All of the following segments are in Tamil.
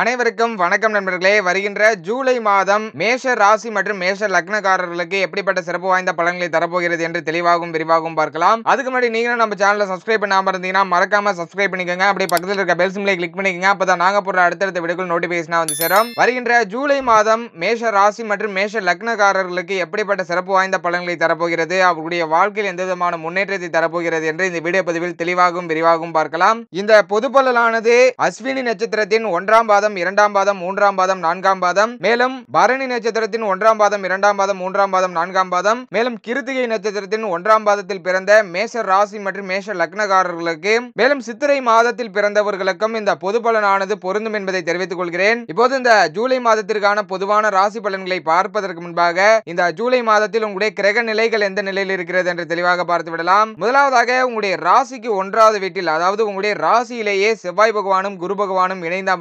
அனைவருக்கும் வணக்கம் நண்பர்களே. வருகின்ற ஜூலை மாதம் மேஷ ராசி மற்றும் மேஷ லக்னக்காரர்களுக்கு எப்படிப்பட்ட சிறப்பு வாய்ந்த பலன்களை தரப்போகிறது என்று தெளிவாகவும் விரிவாகவும் பார்க்கலாம். அதுக்கு முன்னாடி நீங்களும் நம்ம சேனலை சப்ஸ்கிரைப் பண்ணாம இருந்தீங்கன்னா மறக்காம சப்ஸ்கிரைப் பண்ணிக்கோங்க. அப்படியே பக்கத்தில் இருக்க பெல் சிம்லை கிளிக் பண்ணிக்கோங்க. அப்பதான் நாங்க போடுற அடுத்தடுத்த வீடுகள் நோட்டிபிகேஷனா வந்து சேரும். வருகின்ற ஜூலை மாதம் மேஷ ராசி மற்றும் மேஷ லக்னக்காரர்களுக்கு எப்படிப்பட்ட சிறப்பு வாய்ந்த பலன்களை தரப்போகிறது? அவருடைய வாழ்க்கையில் எந்த விதமான முன்னேற்றத்தை தரப்போகிறது என்று இந்த வீடியோ பதிவில் தெளிவாகவும் விரிவாகவும் பார்க்கலாம். இந்த பொது பலனானது அஸ்வினி நட்சத்திரத்தின் ஒன்றாம் பாதம் இரண்டாம் பாதம் மூன்றாம் பாதம் நான்காம் பாதம். மேலும் பரணி நட்சத்திரத்தின் ஒன்றாம் பாதம் இரண்டாம் பாதம் மூன்றாம் பாதம் நான்காம் பாதம். மேலும் கிருத்திகை நட்சத்திரத்தின் ஒன்றாம் பாதத்தில் பிறந்த மேஷ ராசி மற்றும் மேஷ லக்னகாரர்களுக்கு மேலும் சித்திரை மாதத்தில் பிறந்தவர்களுக்கும் இந்த பொது பலனானது பொருந்தும் என்பதை தெரிவித்துக் கொள்கிறேன். இப்போது இந்த ஜூலை மாதத்திற்கான பொதுவான ராசி பலன்களை பார்ப்பதற்கு முன்பாக இந்த ஜூலை மாதத்தில் உங்களுடைய கிரக நிலைகள் எந்த நிலையில் இருக்கிறது என்று தெளிவாக பார்த்து விடலாம். முதலாவதாக உங்களுடைய ராசிக்கு ஒன்றாவது வீட்டில் அதாவது உங்களுடைய ராசியிலேயே செவ்வாய் பகவானும் குரு பகவானும் இணைந்து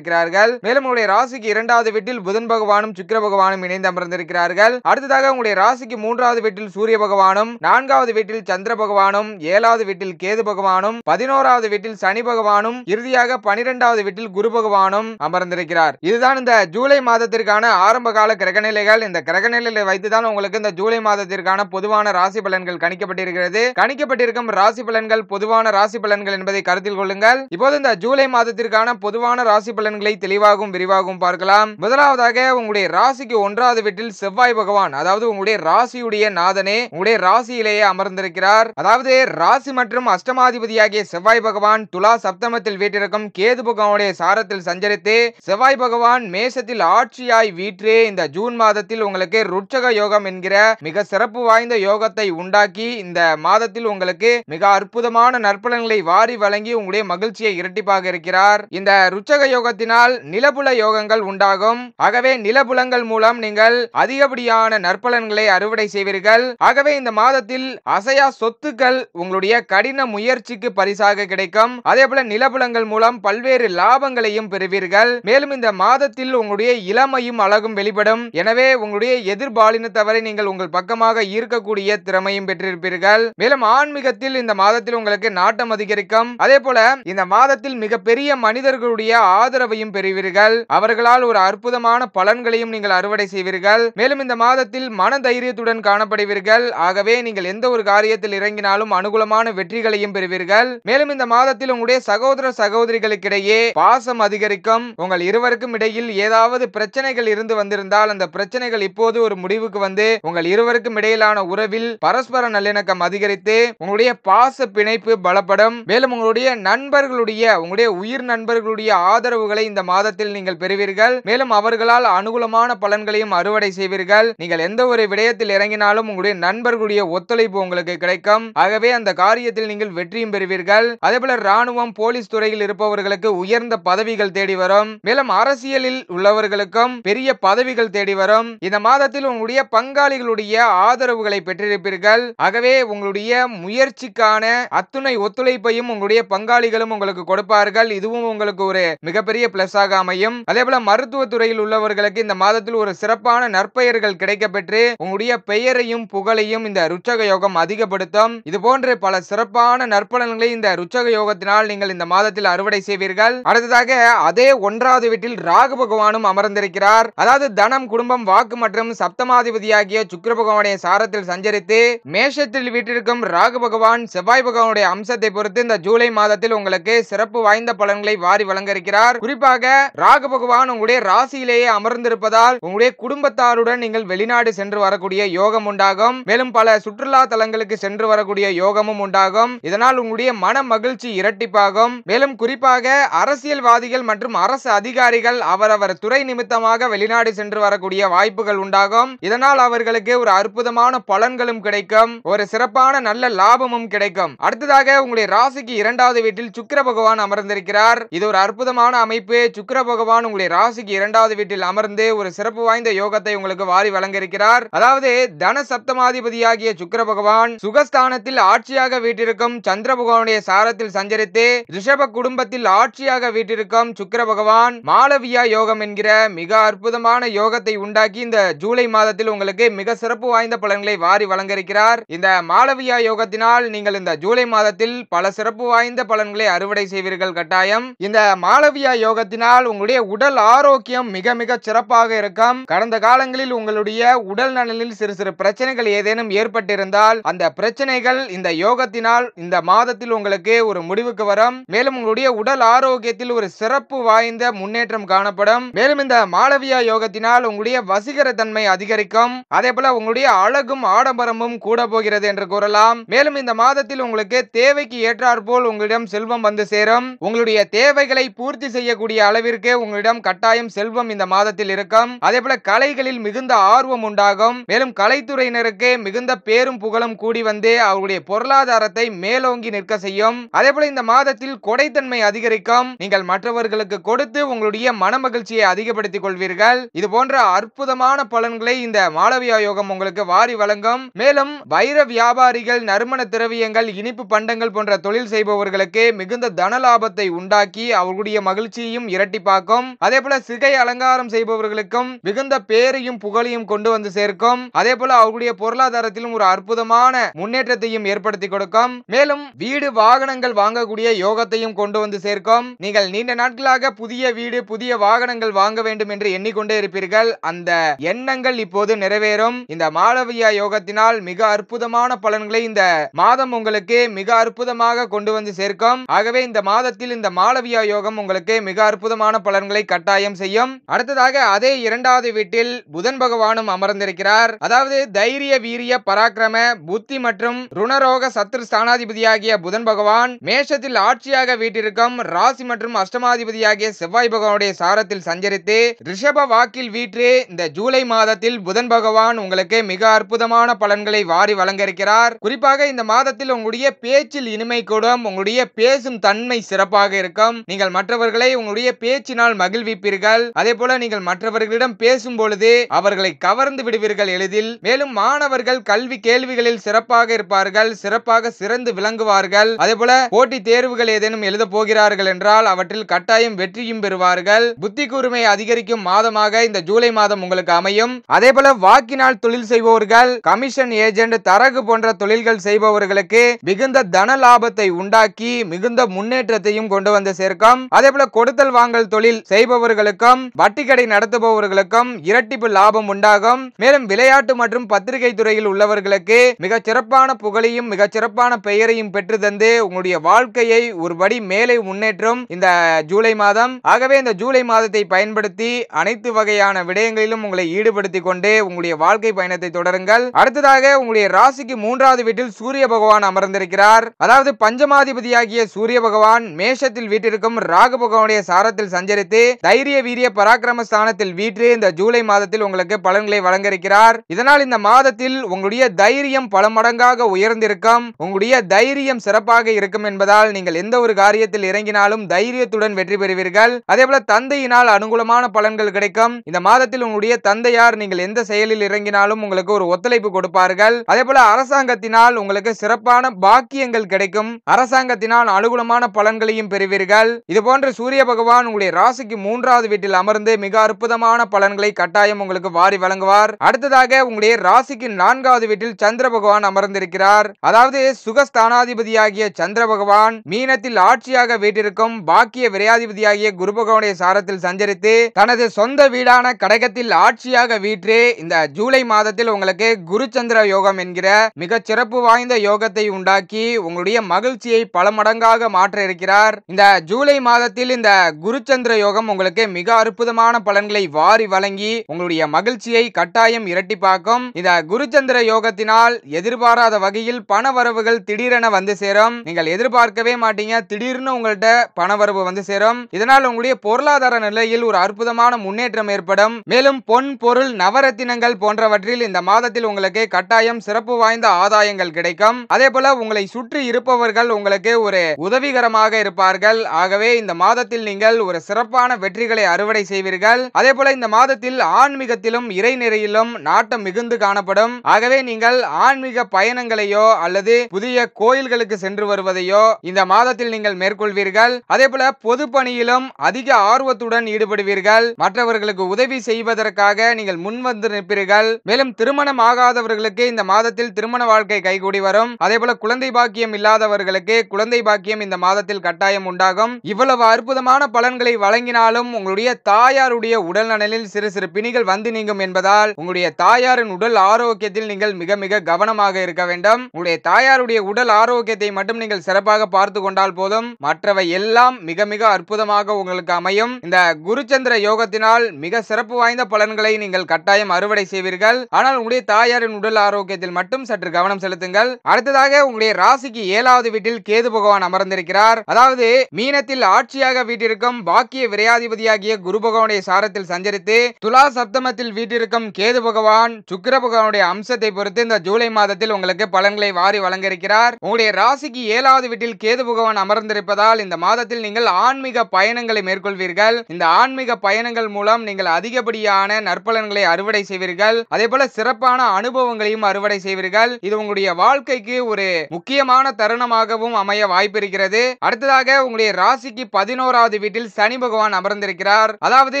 இருக்கிறார்கள். மேலும் உங்களுடைய ராசிக்கு இரண்டாவது வீட்டில் புதன் பகவானும் சுக்கிர பகவானும் இணைந்து அமர்ந்திருக்கிறார்கள். அடுத்ததாக உங்களுடைய ராசிக்கு மூன்றாவது வீட்டில் சூரிய பகவானும் நான்காவது வீட்டில் சந்திர பகவானும் ஏழாவது வீட்டில் கேது பகவானும் பதினோராவது வீட்டில் சனி பகவானும் இறுதியாக பனிரெண்டாவது வீட்டில் குரு பகவானும் அமர்ந்திருக்கிறார். இதுதான் இந்த ஜூலை மாதத்திற்கான ஆரம்ப கால கிரகநிலைகள். இந்த கிரகநிலைகளை வைத்துதான் உங்களுக்கு இந்த ஜூலை மாதத்திற்கான பொதுவான ராசி பலன்கள் கணிக்கப்பட்டிருக்கிறது. கணிக்கப்பட்டிருக்கும் ராசி பலன்கள் பொதுவான ராசி பலன்கள் என்பதை கருத்தில் கொள்ளுங்கள். இப்போது இந்த ஜூலை மாதத்திற்கான பொதுவான ராசி பலன்களை என்பதை தெளிவாகவும் விரிவாகவும் பார்க்கலாம். முதலாவதாக உங்களுடைய ராசிக்கு ஒன்றாவது வீட்டில் செவ்வாய் பகவான் அதாவது உங்களுடைய ராசியுடைய நாதனே உங்களுடைய ராசியிலேயே அமர்ந்திருக்கிறார். அதாவது ராசி மற்றும் அஷ்டமாதிபதியாகிய செவ்வாய் பகவான் துலா சப்தமத்தில் வீட்டிற்கும் கேது பகவானுடைய சாரத்தில் சஞ்சரித்து செவ்வாய் பகவான் மேசத்தில் ஆட்சியாய் வீற்றே இந்த ஜூன் மாதத்தில் உங்களுக்கு ருட்சக யோகம் என்கிற மிக சிறப்பு வாய்ந்த யோகத்தை உண்டாக்கி இந்த மாதத்தில் உங்களுக்கு மிக அற்புதமான நற்பலன்களை வாரி வழங்கி உங்களுடைய மகிழ்ச்சியை இரட்டிப்பாக இருக்கிறார். இந்த ருச்சக யோகத்தினால் நிலபுல யோகங்கள் உண்டாகும். ஆகவே நிலபுலங்கள் மூலம் நீங்கள் அதிகப்படியான நற்பலன்களை அறுவடை செய்வீர்கள். ஆகவே இந்த மாதத்தில் அசையா சொத்துக்கள் உங்களுடைய கடின முயற்சிக்கு பரிசாக கிடைக்கும். அதே போல நிலபுலங்கள் மூலம் பல்வேறு லாபங்களையும் பெறுவீர்கள். மேலும் இந்த மாதத்தில் உங்களுடைய இளமையும் அழகும் வெளிப்படும். எனவே உங்களுடைய எதிர்பாலினத்தவரை நீங்கள் உங்கள் பக்கமாக ஈர்க்கக்கூடிய திறமையும் பெற்றிருப்பீர்கள். மேலும் ஆன்மீகத்தில் இந்த மாதத்தில் உங்களுக்கு நாட்டம் அதிகரிக்கும். அதே போல இந்த மாதத்தில் மிகப்பெரிய மனிதர்களுடைய ஆதரவையும் பெறுவீர்கள். அவர்களால் ஒரு அற்புதமான பலன்களையும் நீங்கள் அறுவடை செய்வீர்கள். மேலும் இந்த மாதத்தில் மன தைரியத்துடன் காணப்படுவீர்கள். ஆகவே நீங்கள் எந்த ஒரு காரியத்தில் இறங்கினாலும் அனுகூலமான வெற்றிகளையும் பெறுவீர்கள். மேலும் இந்த மாதத்தில் உங்களுடைய சகோதர சகோதரிகளுக்கிடையே பாசம் அதிகரிக்கும். உங்கள் இருவருக்கும் இடையில் ஏதாவது பிரச்சனைகள் இருந்து வந்திருந்தால் அந்த பிரச்சனைகள் இப்போது ஒரு முடிவுக்கு வந்து உங்கள் இருவருக்கும் இடையிலான உறவில் பரஸ்பர நல்லிணக்கம் அதிகரித்து உங்களுடைய பாச பிணைப்பு பலப்படும். மேலும் உங்களுடைய நண்பர்களுடைய உங்களுடைய உயிர் நண்பர்களுடைய ஆதரவுகளை இந்த மாதத்தில் நீங்கள் பெறுவீர்கள். மேலும் அவர்களால் அனுகூலமான பலன்களையும் அறுவடை செய்வீர்கள். நீங்கள் எந்த ஒரு விடயத்தில் இறங்கினாலும் உங்களுடைய நண்பர்களுடைய ஒத்துழைப்பு உங்களுக்கு கிடைக்கும். ஆகவே அந்த காரியத்தில் நீங்கள் வெற்றியும் பெறுவீர்கள். அதேபோல ராணுவம் போலீஸ் துறையில் இருப்பவர்களுக்கு உயர்ந்த பதவிகள் தேடி வரும். மேலும் அரசியலில் உள்ளவர்களுக்கும் பெரிய பதவிகள் தேடி வரும். இந்த மாதத்தில் உங்களுடைய பங்காளிகளுடைய ஆதரவுகளை பெற்றிருப்பீர்கள். ஆகவே உங்களுடைய முயற்சிக்கான அத்துணை ஒத்துழைப்பையும் உங்களுடைய பங்காளிகளும் உங்களுக்கு கொடுப்பார்கள். இதுவும் உங்களுக்கு ஒரு மிகப்பெரிய பிளஸ் ஆக அமையும் அதே போல மருத்துவ துறையில் உள்ளவர்களுக்கு இந்த மாதத்தில் ஒரு சிறப்பான நற்பெயர்கள் கிடைக்க பெற்று உங்களுடைய பெயரையும் புகழையும் இந்த ருச்சக யோகம் அதிகப்படுத்தும். இது போன்ற பல சிறப்பான நற்பலன்களை இந்த ருச்சக யோகத்தினால் நீங்கள் இந்த மாதத்தில் அறுவடை செய்வீர்கள். அடுத்ததாக அதே ஒன்றாவது வீட்டில் ராகு பகவானும் அமர்ந்திருக்கிறார். அதாவது தனம் குடும்பம் வாக்கு மற்றும் சப்தமாதிபதியாகிய சுக்கர பகவானுடைய சாரத்தில் சஞ்சரித்து மேஷத்தில் வீட்டிற்கும் ராகு பகவான் செவ்வாய் பகவானுடைய அம்சத்தை பொறுத்து இந்த ஜூலை மாதத்தில் உங்களுக்கு சிறப்பு வாய்ந்த பலன்களை வாரி வழங்க இருக்கிறார். குறிப்பாக குறிப்பாக ராகு பகவான் உங்களுடைய ராசியிலேயே அமர்ந்திருப்பதால் உங்களுடைய குடும்பத்தாருடன் நீங்கள் வெளிநாடு சென்று வரக்கூடிய யோகம் உண்டாகும். மேலும் பல சுற்றுலா தலங்களுக்கு சென்று வரக்கூடிய யோகமும் உண்டாகும். இதனால் உங்களுடைய மன மகிழ்ச்சி இரட்டிப்பாகும். மேலும் குறிப்பாக அரசியல்வாதிகள் மற்றும் அரசு அதிகாரிகள் அவரவர் துறை நிமித்தமாக வெளிநாடு சென்று வரக்கூடிய வாய்ப்புகள் உண்டாகும். இதனால் அவர்களுக்கு ஒரு அற்புதமான பலன்களும் கிடைக்கும். ஒரு சிறப்பான நல்ல லாபமும் கிடைக்கும். அடுத்ததாக உங்களுடைய ராசிக்கு இரண்டாவது வீட்டில் சுக்கிர பகவான் அமர்ந்திருக்கிறார். இது ஒரு அற்புதமான அமைப்பு. சுக்கர பகவான் உங்களுடைய ராசிக்கு இரண்டாவது வீட்டில் அமர்ந்து ஒரு சிறப்பு வாய்ந்த யோகத்தை உங்களுக்கு வாரி வழங்க இருக்கிறார் அதாவது தன சப்தமாதிபதியாகிய சுக்கர பகவான் சுகஸ்தானத்தில் ஆட்சியாக வீட்டிருக்கும் சந்திர பகவானுடைய சாரத்தில் சஞ்சரித்து ரிஷப குடும்பத்தில் ஆட்சியாக வீட்டிருக்கும் சுக்கர பகவான் மாலவியா யோகம் என்கிற மிக அற்புதமான யோகத்தை உண்டாக்கி இந்த ஜூலை மாதத்தில் உங்களுக்கு மிக சிறப்பு வாய்ந்த பலன்களை வாரி வழங்க இருக்கிறார் இந்த மாலவியா யோகத்தினால் நீங்கள் இந்த ஜூலை மாதத்தில் பல சிறப்பு வாய்ந்த பலன்களை அறுவடை செய்வீர்கள் கட்டாயம். இந்த மாலவியா யோகத்தில் பயன்படுத்தினால் உங்களுடைய உடல் ஆரோக்கியம் மிக மிக சிறப்பாக இருக்கும். கடந்த காலங்களில் உங்களுடைய உடல் நலனில் சிறு சிறு பிரச்சனைகள் ஏதேனும் ஏற்பட்டிருந்தால் அந்த பிரச்சனைகள் இந்த யோகத்தினால் இந்த மாதத்தில் உங்களுக்கு ஒரு முடிவுக்கு வரும். மேலும் உங்களுடைய உடல் ஆரோக்கியத்தில் ஒரு சிறப்பு வாய்ந்த முன்னேற்றம் காணப்படும். மேலும் இந்த மாளவியா யோகத்தினால் உங்களுடைய வசீகர தன்மை அதிகரிக்கும். அதே போல உங்களுடைய அழகும் ஆடம்பரமும் கூட போகிறது என்று கூறலாம். மேலும் இந்த மாதத்தில் உங்களுக்கு தேவைக்கு ஏற்றாற்போல் உங்களிடம் செல்வம் வந்து சேரும். உங்களுடைய தேவைகளை பூர்த்தி செய்யக்கூடிய அளவிற்கு உங்களிடம் கட்டாயம் செல்வம் இந்த மாதத்தில் இருக்கும். அதே போல கலைகளில் மிகுந்த ஆர்வம் உண்டாகும். மேலும் கலைத்துறையினருக்கு மிகுந்த பேரும் புகழும் கூடி வந்து அவருடைய பொருளாதாரத்தை மேலோங்கி நிற்க செய்யும். அதே போல இந்த மாதத்தில் கொடைத்தன்மை அதிகரிக்கும். நீங்கள் மற்றவர்களுக்கு கொடுத்து உங்களுடைய மன மகிழ்ச்சியை அதிகப்படுத்திக் கொள்வீர்கள். இது போன்ற அற்புதமான பலன்களை இந்த மாளவியா யோகம் உங்களுக்கு வாரி வழங்கும். மேலும் வைர வியாபாரிகள் நறுமண திரவியங்கள் இனிப்பு பண்டங்கள் போன்ற தொழில் செய்பவர்களுக்கு மிகுந்த தன லாபத்தை உண்டாக்கி அவர்களுடைய மகிழ்ச்சியையும் இரட்டிப்பாக்கும். அதே போல சிகை அலங்காரம் செய்பவர்களுக்கும் மிகுந்த பேரையும் புகழையும் கொண்டு வந்து சேர்க்கும். அதே போல அவர்களுடைய பொருளாதாரத்திலும் ஒரு அற்புதமான முன்னேற்றத்தையும் ஏற்படுத்தி கொடுக்கும். மேலும் வீடு வாகனங்கள் வாங்கக்கூடிய யோகத்தையும் கொண்டு வந்து சேர்க்கும். நீங்கள் நீண்ட நாட்களாக புதிய வீடு புதிய வாகனங்கள் வாங்க வேண்டும் என்று எண்ணிக்கொண்டே இருப்பீர்கள். அந்த எண்ணங்கள் இப்போது நிறைவேறும். இந்த மாளவியா யோகத்தினால் மிக அற்புதமான பலன்களை இந்த மாதம் உங்களுக்கு மிக அற்புதமாக கொண்டு வந்து சேர்க்கும். ஆகவே இந்த மாதத்தில் இந்த மாளவியா யோகம் உங்களுக்கு மிக அற்புதமான பலன்களை கட்டாயம் செய்யும். அடுத்ததாக அதே இரண்டாவது வீட்டில் புதன் பகவானும் அமர்ந்திருக்கிறார். அதாவது தைரிய வீரிய பராக்கிரம புத்தி மற்றும் ருணரோக சத்ரு ஸ்தானாதிபதியாகிய புதன் பகவான் மேஷத்தில் ஆட்சியாக வீட்டிற்கும் ராசி மற்றும் அஷ்டமாதிபதியாகிய செவ்வாய் பகவானுடைய சாரத்தில் சஞ்சரித்து ரிஷப வாக்கில் வீற்று இந்த ஜூலை மாதத்தில் புதன் பகவான் உங்களுக்கு மிக அற்புதமான பலன்களை வாரி வழங்க இருக்கிறார் குறிப்பாக இந்த மாதத்தில் உங்களுடைய பேச்சில் இனிமை கூடும் உங்களுடைய பேசும் தன்மை சிறப்பாக இருக்கும். நீங்கள் மற்றவர்களை உங்களுடைய உங்களுடைய பேச்சினால் மகிழ்விப்பீர்கள். அதே போல நீங்கள் மற்றவர்களிடம் பேசும் பொழுது அவர்களை கவர்ந்து விடுவீர்கள் எளிதில். மேலும் மாணவர்கள் கல்வி கேள்விகளில் சிறப்பாக இருப்பார்கள் சிறப்பாக சிறந்து விளங்குவார்கள். அதே போல போட்டி தேர்வுகள் ஏதேனும் எழுத போகிறார்கள் என்றால் அவற்றில் கட்டாயம் வெற்றியும் பெறுவார்கள். புத்தி கூர்மை அதிகரிக்கும் மாதமாக இந்த ஜூலை மாதம் உங்களுக்கு அமையும். அதே போல வாக்கினால் தொழில் செய்பவர்கள் கமிஷன் ஏஜென்ட் தரகு போன்ற தொழில்கள் செய்பவர்களுக்கு மிகுந்த தன லாபத்தை உண்டாக்கி மிகுந்த முன்னேற்றத்தையும் கொண்டு வந்து சேர்க்கும். அதே போல கொடுத்தல் வாங்கல் தொழில் செய்பவர்களுக்கும் வட்டி கடை நடத்துபவர்களுக்கும் இரட்டிப்பு லாபம் உண்டாகும். மேலும் விளையாட்டு மற்றும் பத்திரிகை துறையில் உள்ளவர்களுக்கு மிகச் சிறப்பான புகழையும் மிகச் சிறப்பான பெயரையும் பெற்று தந்து உங்களுடைய வாழ்க்கையை ஒருபடி மேலே முன்னேற்றும் இந்த ஜூலை மாதம். ஆகவே இந்த ஜூலை மாதத்தை பயன்படுத்தி அனைத்து வகையான விடயங்களிலும் உங்களை ஈடுபடுத்திக் கொண்டு உங்களுடைய வாழ்க்கை பயணத்தை தொடருங்கள். அடுத்ததாக உங்களுடைய ராசிக்கு மூன்றாவது வீட்டில் சூரிய பகவான் அமர்ந்திருக்கிறார். அதாவது பஞ்சமாதிபதியாகிய சூரிய பகவான் மேஷத்தில் வீட்டிற்கும் ராகு பகவானுடைய சாரத்தில் சஞ்சரித்து தைரிய வீரிய பராக்கிரம ஸ்தானத்தில் வீற்று இந்த ஜூலை மாதத்தில் உங்களுக்கு பலன்களை வழங்க இருக்கிறார் இதனால் இந்த மாதத்தில் உங்களுடைய தைரியம் பல மடங்காக உயர்ந்திருக்கும். உங்களுடைய தைரியம் சிறப்பாக இருக்கும் என்பதால் நீங்கள் எந்த ஒரு காரியத்தில் இறங்கினாலும் தைரியத்துடன் வெற்றி பெறுவீர்கள். அதே போல தந்தையினால் அனுகூலமான பலன்கள் கிடைக்கும். இந்த மாதத்தில் உங்களுடைய தந்தையார் நீங்கள் எந்த செயலில் இறங்கினாலும் உங்களுக்கு ஒரு ஒத்துழைப்பு கொடுப்பார்கள். அதே போல அரசாங்கத்தினால் உங்களுக்கு சிறப்பான பாக்கியங்கள் கிடைக்கும். அரசாங்கத்தினால் அனுகூலமான பலன்களையும் பெறுவீர்கள். இது போன்று சூரிய பகவான் பகவான் உங்களுடைய ராசிக்கு மூன்றாவது வீட்டில் அமர்ந்து மிக அற்புதமான பலன்களை கட்டாயம் உங்களுக்கு வாரி வழங்குவார். அடுத்ததாக உங்களுடைய ராசிக்கு நான்காவது வீட்டில் சந்திர பகவான் அமர்ந்திருக்கிறார். அதாவது சுகஸ்தானாதிபதியாகிய சந்திர பகவான் மீனத்தில் ஆட்சியாக வீட்டிற்கும் பாக்கிய விரையாதிபதியாகிய குரு பகவானுடைய சாரத்தில் சஞ்சரித்து தனது சொந்த வீடான கடகத்தில் ஆட்சியாக வீற்று இந்த ஜூலை மாதத்தில் உங்களுக்கு குரு சந்திர யோகம் என்கிற மிக சிறப்பு வாய்ந்த யோகத்தை உண்டாக்கி உங்களுடைய மகிழ்ச்சியை பல மடங்காக மாற்ற இருக்கிறார். இந்த ஜூலை மாதத்தில் இந்த குருச்சந்திர யோகம் உங்களுக்கு மிக அற்புதமான பலன்களை வாரி வழங்கி உங்களுடைய மகிழ்ச்சியை கட்டாயம் இரட்டிப்பாக்கும். இந்த குருச்சந்திர யோகத்தினால் எதிர்பாராத வகையில் பண வரவுகள் திடீரென வந்து சேரும். நீங்கள் எதிர்பார்க்கவே மாட்டீங்க. திடீர்னு உங்கள்ட்ட பண வரவு வந்து சேரும். இதனால் உங்களுடைய பொருளாதார நிலையில் ஒரு அற்புதமான முன்னேற்றம் ஏற்படும். மேலும் பொன் பொருள் நவரத்தினங்கள் போன்றவற்றில் இந்த மாதத்தில் உங்களுக்கு கட்டாயம் சிறப்பு வாய்ந்த ஆதாயங்கள் கிடைக்கும். அதே போல உங்களை சுற்றி இருப்பவர்கள் உங்களுக்கு ஒரு உதவிகரமாக இருப்பார்கள். ஆகவே இந்த மாதத்தில் நீங்கள் நீங்கள் ஒரு சிறப்பான வெற்றிகளை அறுவடை செய்வீர்கள். அதே போல இந்த மாதத்தில் ஆன்மீகத்திலும் இறைநிறையிலும் நாட்டம் மிகுந்து காணப்படும். ஆகவே நீங்கள் ஆன்மீக பயணங்களையோ அல்லது புதிய கோயில்களுக்கு சென்று வருவதையோ இந்த மாதத்தில் நீங்கள் மேற்கொள்வீர்கள். அதே போல பொது பணியிலும் அதிக ஆர்வத்துடன் ஈடுபடுவீர்கள். மற்றவர்களுக்கு உதவி செய்வதற்காக நீங்கள் முன்வந்து நிற்பீர்கள். மேலும் திருமணம் ஆகாதவர்களுக்கு இந்த மாதத்தில் திருமண வாழ்க்கை கைகூடி வரும். அதே போல குழந்தை பாக்கியம் இல்லாதவர்களுக்கு குழந்தை பாக்கியம் இந்த மாதத்தில் கட்டாயம் உண்டாகும். இவ்வளவு அற்புதமான பலன்களை வழங்கினாலும் உங்களுடைய தாயாருடைய உடல் நலனில் சிறு சிறு பிணிகள் வந்து நீங்கும் என்பதால் உங்களுடைய தாயாரின் உடல் ஆரோக்கியத்தில் நீங்கள் மிக மிக கவனமாக இருக்க வேண்டும். உங்களுடைய தாயாருடைய உடல் ஆரோக்கியத்தை மட்டும் நீங்கள் சிறப்பாக பார்த்து கொண்டால் போதும். மற்றவை எல்லாம் மிக மிக அற்புதமாக உங்களுக்கு அமையும். இந்த குருச்சந்திர யோகத்தினால் மிக சிறப்பு வாய்ந்த பலன்களை நீங்கள் கட்டாயம் அறுவடை செய்வீர்கள். ஆனால் உங்களுடைய தாயாரின் உடல் ஆரோக்கியத்தில் மட்டும் சற்று கவனம் செலுத்துங்கள். அடுத்ததாக உங்களுடைய ராசிக்கு ஏழாவது வீட்டில் கேது பகவான் அமர்ந்திருக்கிறார். அதாவது மீனத்தில் ஆட்சியாக வீட்டிற்கும் பாக்கிய விரையாதிபதியாகிய குரு பகவானுடைய சாரத்தில் சஞ்சரித்து துலா சப்தமத்தில் வீட்டிற்கும் கேது பகவான் சுக்கர பகவானுடைய அம்சத்தை பொறுத்து இந்த ஜூலை மாதத்தில் உங்களுக்கு பலன்களை வாரி வழங்க இருக்கிறார் உங்களுடைய ராசிக்கு ஏழாவது வீட்டில் கேது பகவான் அமர்ந்திருப்பதால் இந்த மாதத்தில் நீங்கள் ஆன்மீக பயணங்களை மேற்கொள்வீர்கள். இந்த ஆன்மீக பயணங்கள் மூலம் நீங்கள் அதிகப்படியான நற்பலன்களை அறுவடை செய்வீர்கள். அதே போல சிறப்பான அனுபவங்களையும் அறுவடை செய்வீர்கள். இது உங்களுடைய வாழ்க்கைக்கு ஒரு முக்கியமான தருணமாகவும் அமைய வாய்ப்பு இருக்கிறது அடுத்ததாக உங்களுடைய ராசிக்கு பதினோராவது வீட்டில் சனி பகவான் அமர்ந்திருக்கிறார். அதாவது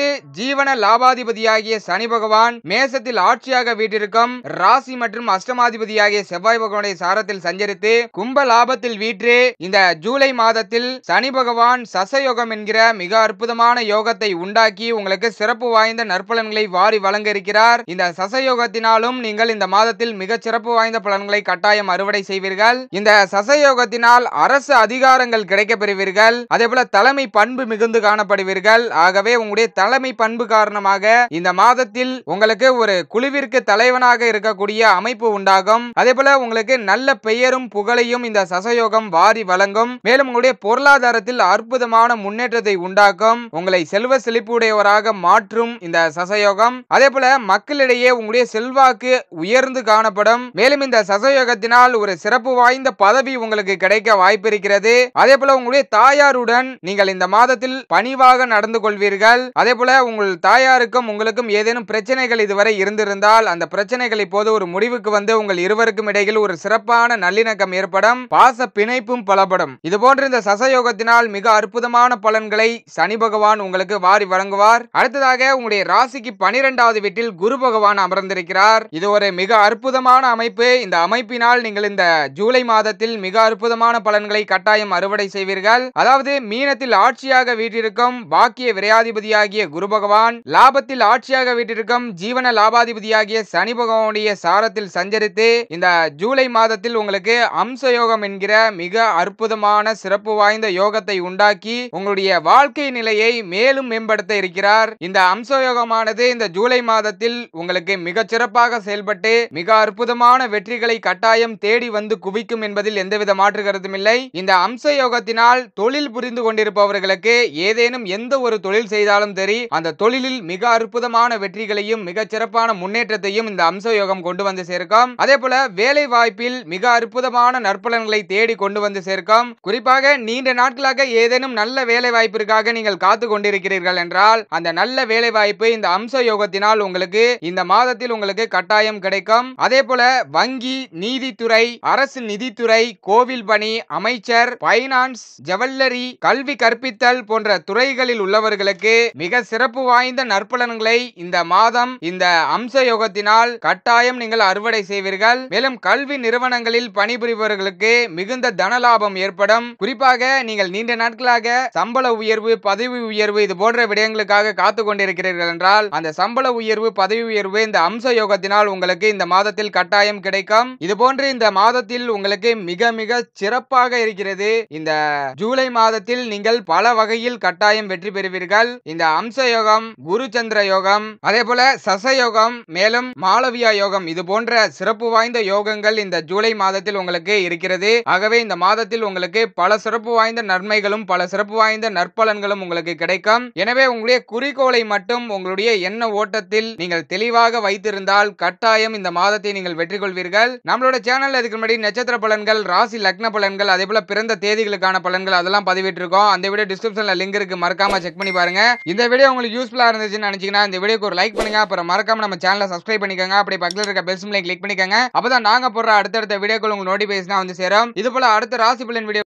ஜீவன லாபாதிபதியாகிய சனி பகவான் மேசத்தில் ஆட்சியாக வீட்டிற்கும் ராசி மற்றும் அஷ்டமாதிபதியாகிய செவ்வாய் பகவானுடைய சாரத்தில் சஞ்சரித்து கும்ப லாபத்தில் வீற்று இந்த ஜூலை மாதத்தில் சனி பகவான் சசயோகம் என்கிற மிக அற்புதமான யோகத்தை உண்டாக்கி உங்களுக்கு சிறப்பு வாய்ந்த நற்பலன்களை வாரி வழங்க இருக்கிறார். இந்த சசயோகத்தினாலும் நீங்கள் இந்த மாதத்தில் மிக சிறப்பு வாய்ந்த பலன்களை கட்டாயம் அறுவடை செய்வீர்கள். இந்த சசயோகத்தினால் அரசு அதிகாரங்கள் கிடைக்க பெறுவீர்கள் அதே போல தலைமை பண்பு மிக மிகுந்து காணப்படுவீர்கள். ஆகவே உங்களுடைய தலைமை பண்பு காரணமாக இந்த மாதத்தில் உங்களுக்கு ஒரு குழுவிற்கு தலைவனாக இருக்கக்கூடிய அமைப்பு உண்டாகும். அதே போல உங்களுக்கு நல்ல பெயரும் புகழையும் இந்த சசயோகம் வாரி வழங்கும். மேலும் உங்களுடைய பொருளாதாரத்தில் அற்புதமான முன்னேற்றத்தை உண்டாக்கும். உங்களை செல்வ செழிப்புடையவராக மாற்றும் இந்த சசயோகம். அதே போல மக்களிடையே உங்களுடைய செல்வாக்கு உயர்ந்து காணப்படும். மேலும் இந்த சசயோகத்தினால் ஒரு சிறப்பு வாய்ந்த பதவி உங்களுக்கு கிடைக்க வாய்ப்பு இருக்கிறது அதே போல உங்களுடைய தாயாருடன் நீங்கள் இந்த மாதத்தில் பணிவாக நடந்து கொள்வீர்கள். அதே போல உங்கள் தாயாருக்கும் உங்களுக்கும் ஏதேனும் பிரச்சனைகள் இதுவரை இருந்திருந்தால் அந்த பிரச்சனைகள் இப்போது ஒரு முடிவுக்கு வந்து உங்கள் இருவருக்கும் இடையில் ஒரு சிறப்பான நல்லிணக்கம் ஏற்படும் பாச பிணைப்பும் பலப்படும். இது போன்ற இந்த சசயோகத்தினால் மிக அற்புதமான பலன்களை சனி பகவான் உங்களுக்கு வாரி வழங்குவார். அடுத்ததாக உங்களுடைய ராசிக்கு பனிரெண்டாவது வீட்டில் குரு பகவான் அமர்ந்திருக்கிறார். இது ஒரு மிக அற்புதமான அமைப்பு. இந்த அமைப்பினால் நீங்கள் இந்த ஜூலை மாதத்தில் மிக அற்புதமான பலன்களை கட்டாயம் அறுவடை செய்வீர்கள். அதாவது மீனத்தில் ஆட்சியாக வீட்டிற்கும் பாக்கிய விரையாதிபதியாகிய குரு பகவான் லாபத்தில் ஆட்சியாக வீட்டிற்கும் ஜீவன லாபாதிபதியாகிய சனி பகவானுடைய சாரத்தில் சஞ்சரித்து இந்த ஜூலை மாதத்தில் உங்களுக்கு அம்ச யோகம் என்கிற மிக அற்புதமான சிறப்பு வாய்ந்த யோகத்தை உண்டாக்கி உங்களுடைய வாழ்க்கை நிலையை மேலும் மேம்படுத்த இருக்கிறார். இந்த அம்ச யோகமானது இந்த ஜூலை மாதத்தில் உங்களுக்கு மிக சிறப்பாக செயல்பட்டு மிக அற்புதமான வெற்றிகளை கட்டாயம் தேடி வந்து குவிக்கும் என்பதில் எந்தவித மாற்று கருத்தும் இல்லை இந்த அம்ச யோகத்தினால் தொழில் புரிந்து கொண்டிருப்பவர்களுக்கு ஏதேனும் எந்த ஒரு தொழில் செய்தாலும் சரி அந்த தொழிலில் மிக அற்புதமான வெற்றிகளையும் மிக சிறப்பான முன்னேற்றத்தையும் இந்த அம்ச யோகம் கொண்டு வந்து சேர்க்கும். அதே போல வேலை வாய்ப்பில் மிக அற்புதமான நற்பலன்களை தேடி கொண்டு வந்து சேர்க்கும். குறிப்பாக நீண்ட நாட்களாக ஏதேனும் நல்ல வேலை வாய்ப்பிற்காக நீங்கள் காத்து கொண்டிருக்கிறீர்கள் என்றால் அந்த நல்ல வேலை வாய்ப்பு இந்த அம்ச யோகத்தினால் உங்களுக்கு இந்த மாதத்தில் உங்களுக்கு கட்டாயம் கிடைக்கும். அதே போல வங்கி நீதித்துறை அரசு நிதித்துறை கோவில் பணி அமைச்சர் பைனான்ஸ் ஜவல்லரி கல்வி கற்பித்தல் போன்ற துறைகளில் உள்ளவர்களுக்கு மிக சிறப்பு வாய்ந்த நற்பலன்களை இந்த மாதம் இந்த அம்ச யோகத்தினால் கட்டாயம் நீங்கள் அறுவடை செய்வீர்கள். மேலும் கல்வி நிறுவனங்களில் பணிபுரிபவர்களுக்கு மிகுந்த தனலாபம் ஏற்படும். குறிப்பாக நீங்கள் நீண்ட நாட்களாக சம்பள உயர்வு பதவி உயர்வு இது போன்ற விடயங்களுக்காக காத்து கொண்டிருக்கிறீர்கள் என்றால் அந்த சம்பள உயர்வு பதவி உயர்வு இந்த அம்ச யோகத்தினால் உங்களுக்கு இந்த மாதத்தில் கட்டாயம் கிடைக்கும். இது போன்று இந்த மாதத்தில் உங்களுக்கு மிக மிக சிறப்பாக இருக்கிறது. இந்த ஜூலை மாதத்தில் நீங்கள் பல வகையில் கட்டாயம் வெற்றி பெறுவீர்கள். இந்த அம்ச யோகம் குரு சந்திர யோகம் அதே போல சச யோகம் மேலும் மாளவியா யோகம் இது போன்ற சிறப்பு வாய்ந்த யோகங்கள் இந்த ஜூலை மாதத்தில் உங்களுக்கு இருக்கிறது. ஆகவே இந்த மாதத்தில் உங்களுக்கு பல சிறப்பு வாய்ந்த நன்மைகளும் பல சிறப்பு வாய்ந்த நற்பலன்களும் உங்களுக்கு கிடைக்கும். எனவே உங்களுடைய குறிக்கோளை மட்டும் உங்களுடைய எண்ண ஓட்டத்தில் நீங்கள் தெளிவாக வைத்திருந்தால் கட்டாயம் இந்த மாதத்தை நீங்கள் வெற்றி கொள்வீர்கள். நம்மளோட சேனல் அதுக்கு முன்னாடி நட்சத்திர பலன்கள் ராசி லக்ன பலன்கள் அதே போல பிறந்த தேதிகளுக்கான பலன்கள் அதெல்லாம் பதிவிட்டிருக்கோம். அந்த வீடியோ டிஸ்கிரிப்ஷன்ல லிங்க் இருக்கு. மறக்காம செக் பண்ணி பாருங்க. இந்த வீடியோ உங்களுக்கு யூஸ்ஃபுல்லா இருந்துச்சுன்னு நினைச்சீங்கன்னா இந்த வீடியோக்கு ஒரு லைக் பண்ணுங்க. அப்புறம் மறக்காம நம்ம சேனலை சப்ஸ்கிரைப் பண்ணிக்கோங்க. அப்படி பக்கத்தில் இருக்க பெல் சிம்லை கிளிக் பண்ணிக்கோங்க. அப்பதான் நாங்க போடுற அடுத்தடுத்த வீடியோக்கள் உங்களுக்கு நோட்டிபிகேஷனா வந்து சேரும். இது போல அடுத்த ராசி பலன் வீடியோ